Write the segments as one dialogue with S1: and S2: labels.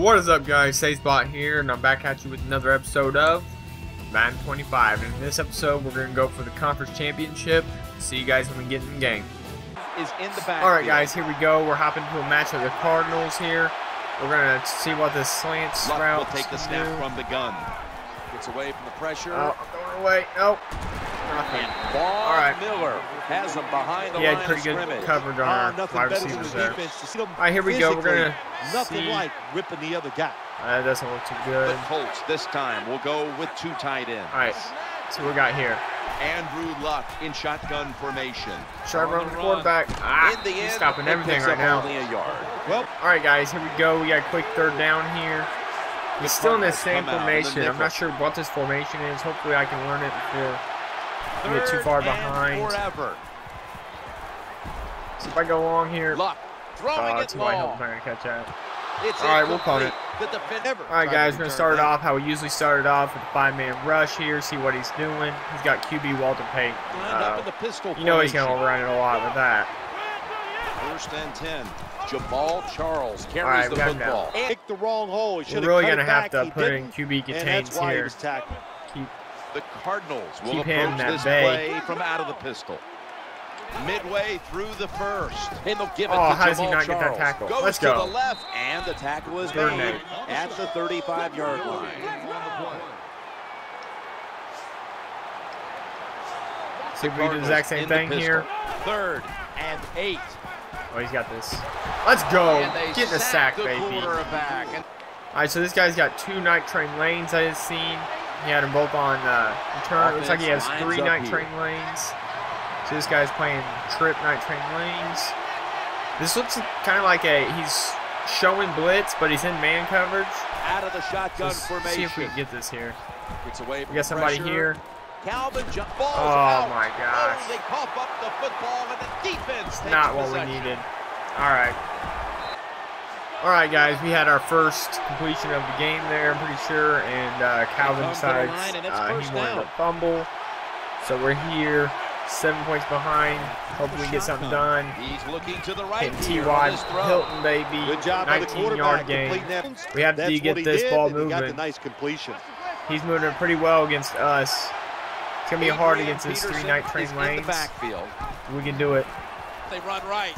S1: What is up guys, Save Spot here, and I'm back at you with another episode of Madden 25. And in this episode, we're going to go for the Conference Championship. See you guys when we get in the game.
S2: Is in the back.
S1: Alright guys, here we go. We're hopping to a match of the Cardinals here. We're going to see what this slant route
S2: will take the snap from the gun. Gets away from the pressure.
S1: Oh, I'm going away. Nope. Nothing.
S2: And
S1: All right.
S2: Miller has him behind the
S1: He had
S2: line
S1: pretty
S2: of
S1: good
S2: scrimmage.
S1: coverage on
S3: Ah,
S1: our wide receivers there.
S3: to see them
S1: Alright, here we go. We're going to
S3: Nothing
S1: see.
S3: like ripping the other guy.
S1: Uh, that doesn't look too
S2: The
S1: good.
S2: Colts this time will go with two tight ends.
S1: Alright, see what we got here.
S2: Andrew Luck in shotgun formation.
S1: Try
S2: On
S1: run
S2: the
S1: the
S2: run.
S1: quarterback. Ah,
S2: in the
S1: he's
S2: end,
S1: stopping everything
S2: picks
S1: right now.
S2: Only a yard.
S3: Well,
S1: All right, guys, here we go. We got a quick third down here. We're still in
S2: the
S1: same
S2: come out in the
S1: formation. I'm not sure what this formation is. Hopefully, I can learn it before we get too far behind.
S2: Forever.
S1: See if I go long here.
S2: Luck throwing
S1: Uh,
S2: it
S1: too wide. Hope
S2: long.
S1: I'm not gonna catch that.
S2: It's
S1: All right, we'll punt
S2: incomplete. The defender.
S1: All right, guys, we're gonna start it off how we usually start it off with a five-man rush here. See what he's doing. He's got QB Walter Payton. Uh,
S2: in the pistol
S1: you know he's gonna run it a lot with that.
S2: First and 10. Jamaal Charles carries
S1: All right,
S2: the
S1: we got him
S2: football. And
S3: picked the wrong hole. He
S1: We're really gonna have to
S3: He
S1: put in
S3: didn't,
S1: QB
S3: and
S1: contains
S3: that's why he
S1: here.
S3: was tackled.
S1: Keep
S2: the Cardinals will
S1: Keep
S2: approach this
S1: bay.
S2: play from out of the pistol. Midway through the first. And they'll give it
S1: Oh,
S2: to
S1: how does he
S2: Jamaal
S1: not get that
S2: Charles.
S1: tackle?
S2: Goes
S1: Let's
S2: to the left, and the tackle is
S1: Third
S2: made
S1: and
S2: at the 35-yard line.
S1: see if we do the exact same thing here.
S2: Third and eight.
S1: Oh, he's got this. Let's go.
S2: And they
S1: Get the
S2: sack
S1: sack,
S2: the
S1: baby. All
S2: quarterback.
S1: So this guy's got two night train lanes I have seen. He had them both on uh, return. Looks like he has three
S2: lines up
S1: night
S2: here.
S1: train lanes. So this guy's playing trip night train lanes. This looks kind of like a he's showing blitz, but he's in man coverage.
S2: out of the shotgun
S1: let's
S2: formation.
S1: see if we can get this here.
S2: Gets away
S1: We got somebody
S2: pressure.
S1: here.
S2: Calvin jump balls
S1: Oh,
S2: out.
S1: my gosh.
S2: Oh, they cough up the football and the defense
S1: Not what we needed. All right. All right, guys. We had our first completion of the game there. I'm pretty sure, and uh, Calvin
S2: comes to
S1: decides
S2: line, and it's
S1: uh, he wanted
S2: down.
S1: to fumble. So we're here, seven points behind. Hopefully, we get something done.
S2: He's looking to the right
S1: Hitting
S2: here
S1: T.
S2: on
S1: Wad
S2: this throw.
S1: Hilton, baby.
S3: Good job by the
S1: 19
S3: quarterback
S1: yard game. We have to get this
S3: did,
S1: ball
S3: and He got the
S1: moving.
S3: nice completion.
S1: He's moving pretty well against us. It's gonna be hard against his three
S2: Peterson
S1: night train
S2: is
S1: lanes. We can do it.
S2: They run right.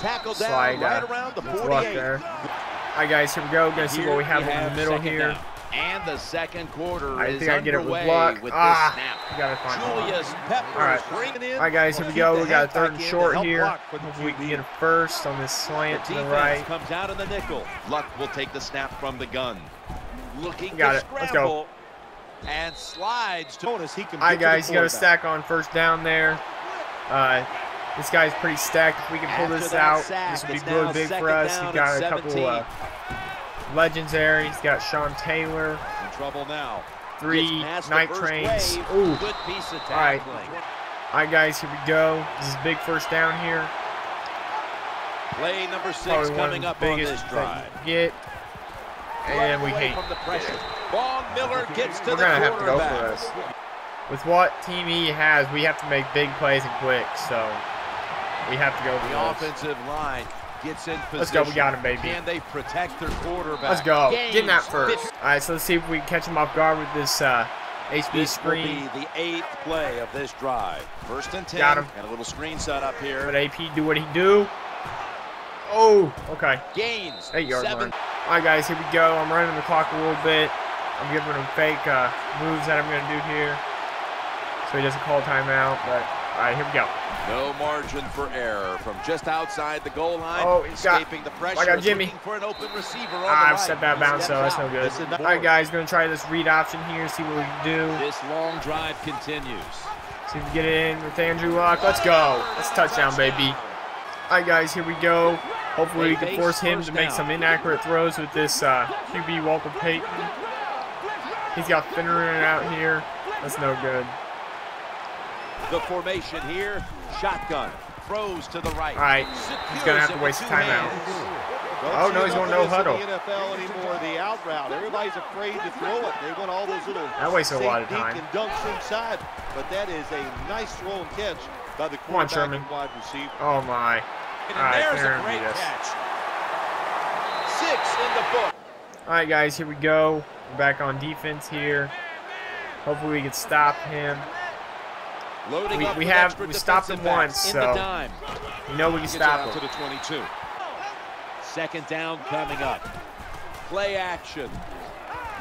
S2: Tackle down
S1: Slide
S2: right
S1: uh,
S2: around the 48.
S1: luck there. All right, guys. Here we go. Gonna see what we
S2: Here
S1: have
S2: you
S1: in the middle here.
S2: down. And the second quarter
S1: I
S2: is
S1: think I get it with
S2: underway
S1: luck.
S2: with
S1: Ah,
S2: this snap.
S1: gotta find.
S2: Julius Peppers
S1: All right.
S2: bringing in.
S1: All right, guys, here we go. We got a third and short here.
S3: block for the
S1: Hopefully we can get a first on this
S2: The
S1: slant to the right.
S2: comes out in the nickel. Luck will take the snap from the gun. Looking
S1: Got
S2: to
S1: it. Let's
S2: scramble. And slides to
S3: Bonus, he can
S1: All right,
S3: get
S1: guys, you got a
S3: quarterback.
S1: stack on first down there. Uh, this guy's pretty stacked. If we can pull
S2: After
S1: this out,
S2: sack,
S1: this would be
S2: it's
S1: really big for us. He's got a
S2: and
S1: couple
S2: 17.
S1: uh, legends there. He's got Sean Taylor,
S2: in trouble now.
S1: three
S2: Gets past the
S1: night trains.
S2: wave.
S1: Ooh.
S2: Good piece of
S1: All right. All right, guys, here we go. This is big first down here.
S2: Play number six
S1: Probably one of
S2: coming
S1: the
S2: up on this drive.
S1: get. And we
S2: Right away
S1: hate.
S2: from the pressure. Von Miller gets to
S1: We're gonna have to go for
S2: quarterback.
S1: this. With what team he has, we have to make big plays and quick. So we have to go for
S2: The
S1: this.
S2: offensive line gets in position.
S1: Let's go. We got him, baby.
S2: Can they protect their quarterback?
S1: Let's go.
S2: Gaines
S1: Getting that first. All right, so let's see if we can catch him off guard with this uh, HB
S2: This will
S1: screen.
S2: be the eighth play of this drive. First and ten.
S1: Got him.
S2: And a little screen set up here.
S1: Let AP do what he do. Oh, okay.
S2: Gains.
S1: Eight yard
S2: seven.
S1: line. All right, guys, here we go. I'm running the clock a little bit. I'm giving him fake uh, moves that I'm going to do here. So he doesn't call timeout. But, all right, here we go.
S2: No margin for error from just outside the goal line.
S1: Oh, he's got-
S2: escaping the pressure.
S1: I got Jimmy.
S2: For an open receiver on
S1: ah,
S2: the
S1: I've
S2: right.
S1: stepped out of bounds, so that's no good.
S3: This is not-
S1: All right, guys, going to try this read option here, see what we can do.
S2: This long drive continues.
S1: See if we can get it in with Andrew Luck. Let's go. That's a touchdown, baby. All right, guys, here we go. Hopefully, we can force him to make some inaccurate throws with this uh, QB Walter Payton. He's got Finneran out here. That's no good.
S2: The formation here, shotgun, throws to the right.
S1: All right, he's gonna have to waste timeout.
S3: Don't
S1: Oh, no, he's going no huddle.
S3: The NFL anymore, the out route. Everybody's afraid to throw it. They want all those little
S1: That wasted a lot of time.
S3: and dunks inside. But that is a nice throw and catch by the
S1: Come on, Sherman.
S3: wide receiver.
S1: Oh my.
S2: And
S1: All right,
S2: there's a great catch. Six in the book.
S1: Alright, guys, here we go. We're back on defense here. Hopefully we can stop him.
S2: Loading
S1: We- we have- we stopped him once, so. We know we can stop him.
S2: to the 22. Second down coming up. Play action.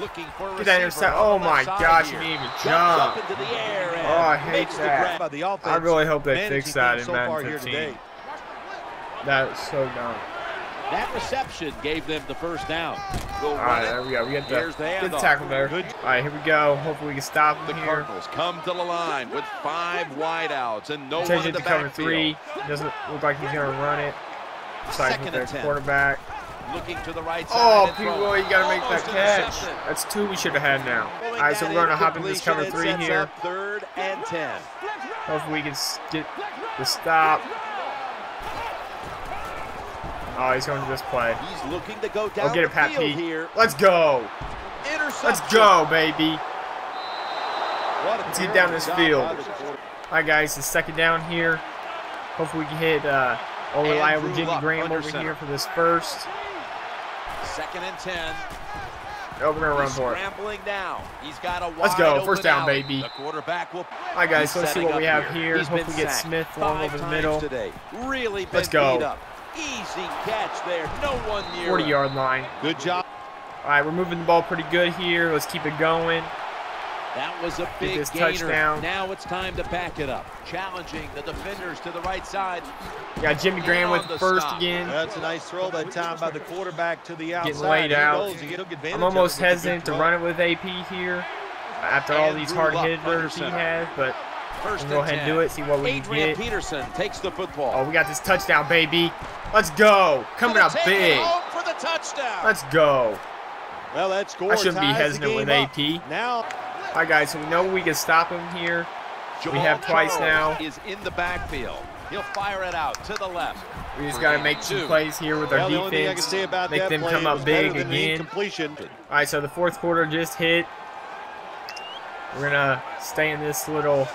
S2: Looking for
S1: Get that intercept. Oh my gosh,
S2: here.
S1: he didn't even jump.
S2: into the air
S1: Oh, I hate that. I really hope they fix that in
S3: so
S1: Madden 15.
S3: today.
S1: That was so dumb.
S2: That reception gave them the first down. We'll run
S1: Alright,
S2: it.
S1: there we go. We
S2: Here's
S1: the,
S2: the
S1: get the
S2: handoff.
S1: tackle there.
S3: Good.
S1: Alright, here we go. Hopefully we can stop
S2: The
S1: him here.
S2: Cardinals come to the line with five wideouts and no one
S1: Change
S2: in
S1: it
S2: the
S1: to cover three. Doesn't look like he's going to run it. Side
S2: Second
S1: with
S2: and
S1: the
S2: 10.
S1: quarterback.
S2: Looking to the right
S1: oh, side.
S2: Oh,
S1: P-Roy, you got to make that catch. That's two we should have had now.
S2: Pulling
S1: Alright, so we're going to hop in this cover three here.
S2: Third and 10.
S1: Hopefully we can get the stop. Oh, he's going to this play.
S2: He's looking to go down
S1: Oh, get
S2: a
S1: Pat Pete.
S2: here.
S1: Let's go. Let's go, baby. Let's get down this field.
S3: by.
S1: Alright, guys, it's second down here. Hopefully we can hit uh, old reliable Jimmy
S2: Luck
S1: Graham over
S2: center.
S1: here for this first.
S2: Second and 10.
S1: Oh, we're to run
S2: He's
S1: for it.
S2: now. He's got a
S1: Let's go. First down,
S2: alley.
S1: baby.
S2: The quarterback will
S1: Alright, guys,
S2: He's
S1: let's see what we have here.
S2: Been
S1: Hopefully get Smith
S2: five
S1: over the middle.
S2: Today. Really
S1: Let's go.
S2: Beat up. Easy catch there. No one near
S1: 40 yard line.
S3: Good job.
S1: Alright, we're moving the ball pretty good here. Let's keep it going.
S2: That was a big
S1: this
S2: gainer.
S1: touchdown.
S2: Now it's time to back it up. Challenging the defenders to the right side.
S1: We got Jimmy Graham with the
S2: the
S1: first
S2: stop.
S1: again.
S3: That's a nice throw that time by the quarterback to the outside.
S1: Getting
S3: laid
S1: out.
S3: goes, he took advantage
S1: I'm almost
S3: with a
S1: hesitant to run it with AP here after all these hard
S2: Luck
S1: hitters he has, but
S2: First
S1: we'll go
S2: and
S1: ahead and do it, see what we can
S2: Adrian
S1: get.
S2: Peterson takes the football.
S1: Oh, we got this touchdown, baby. Let's go. Coming up big.
S2: for the touchdown.
S1: Let's go.
S3: Well, that score
S1: I shouldn't be hesitant with
S3: up.
S1: AP.
S3: Now,
S1: All right, guys, so we know we can stop him here.
S2: We
S1: have twice
S2: Charles
S1: now.
S2: Is in the backfield. He'll fire it out to the left.
S1: We just got to make some
S2: Two.
S1: plays here with our
S3: well, the only thing I can
S1: defense.
S3: say about
S1: Make them come up big again. All right, so the fourth quarter just hit. We're going to stay in this little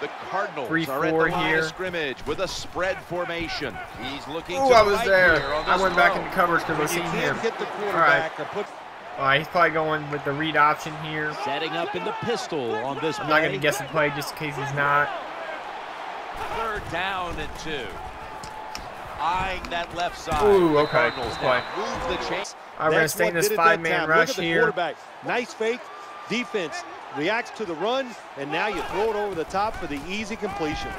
S2: The Cardinals
S1: Three,
S2: are at
S1: four
S2: the line
S1: here.
S2: of scrimmage with a spread formation. He's looking
S1: Ooh,
S2: to
S1: I was
S2: right
S1: there. I
S2: this
S1: went back
S2: throw.
S1: into coverage because I
S3: When you
S1: seen him.
S3: hit the quarterback or put
S1: All right, he's probably going with the read option here.
S2: Setting up in the pistol on this
S1: I'm not going to guess the play just in case he's not.
S2: Third down and two. Eyeing that left side.
S1: Ooh, okay.
S2: Cardinals
S1: play.
S2: move the chain.
S1: All right, we're going to stay in this
S3: did it that
S1: five-man rush
S3: Look at the
S1: here.
S3: Nice fake. Defense reacts to the run, and now you throw it over the top for the easy completion.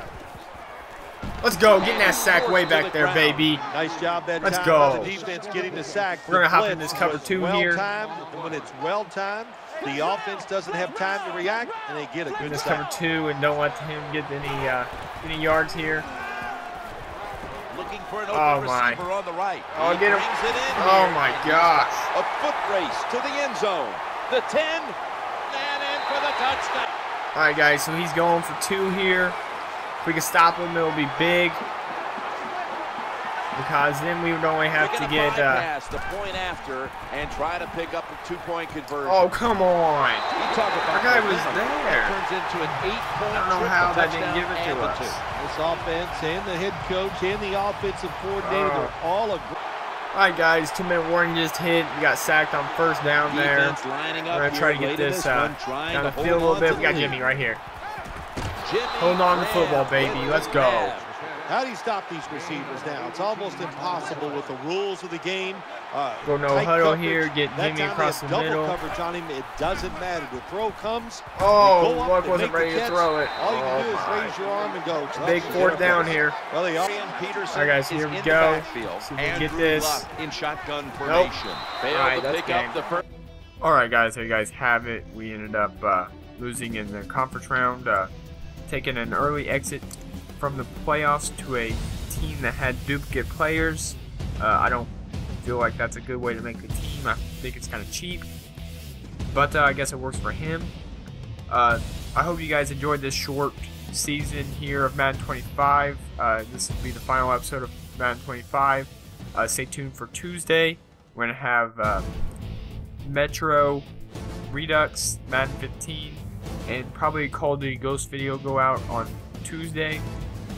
S1: Let's go. Getting that sack way back
S2: the
S1: there,
S2: ground.
S1: baby.
S3: Nice job that
S1: Let's
S3: time
S1: go.
S3: by the defense getting the sack.
S1: We're gonna hop in this cover two
S3: well
S1: here.
S3: Timed, and when it's well timed, the offense doesn't have time to react, and they get a
S1: In
S3: good
S1: this
S3: sack.
S1: cover two and don't let him get any uh, any yards here.
S2: Looking for an
S1: Oh,
S2: open
S1: my.
S2: receiver on the right.
S1: Oh,
S2: He
S1: get him.
S2: it in
S1: Oh
S2: here.
S1: my gosh.
S2: A foot race to the end zone. The 10 and in for the touchdown.
S1: All right, guys. So he's going for two here. If we can stop him, it'll be big. Because then we would only have to get. Uh,
S2: the point after and try to pick up a two-point conversion.
S1: oh, come on.
S2: You talk about
S1: Our guy was
S2: momentum.
S1: there.
S2: Turns into an eight-point
S1: I don't know how they didn't
S2: touchdown
S1: give it to us.
S3: This offense and the head coach and the offensive coordinator,
S1: Oh.
S3: they're all agree.
S1: All right, guys. Two-minute warning just hit. We got sacked on first down there.
S2: Defense up
S1: We're gonna try to get this uh, down the field a little bit. We got. Jimmy right here.
S2: Jimmy
S1: Holding on to the football, baby. Let's go.
S2: Grab.
S3: How do you stop these receivers now? It's almost impossible with the rules of the game. Uh,
S1: Go no huddle
S3: coverage.
S1: here, get
S3: that
S1: Jimmy across the
S3: have
S1: middle.
S3: double coverage on him. It doesn't matter. The throw comes.
S1: Oh,
S3: they go up,
S1: Luck wasn't ready to
S3: catch.
S1: throw it.
S3: All you can do
S1: Oh,
S3: is
S1: my.
S3: raise your arm and go.
S1: Big fourth down here.
S3: Well, they are.
S2: Adrian Peterson
S1: All right, guys,
S2: is
S1: here we
S2: in
S1: go.
S2: the backfield.
S1: See if we can get this.
S2: Luck in shotgun formation. Failed
S1: All right,
S2: to
S1: that's
S2: pick
S1: game.
S2: up the first.
S1: All right, guys, there you guys have it. We ended up uh, losing in the conference round, uh, taking an early exit from the playoffs to a team that had duplicate players. Uh, I don't feel like that's a good way to make a team. I think it's kind of cheap, but uh, I guess it works for him. Uh, I hope you guys enjoyed this short season here of Madden 25. Uh, this will be the final episode of Madden 25. Uh, stay tuned for Tuesday. We're gonna have. Uh, Metro, Redux, Madden 15, and probably Call of Duty Ghost video go out on Tuesday.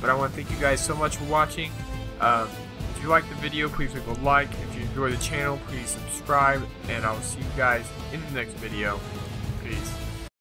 S1: But I want to thank you guys so much for watching. Um, if you like the video, please leave a like. If you enjoy the channel, please subscribe. And I will see you guys in the next video. Peace.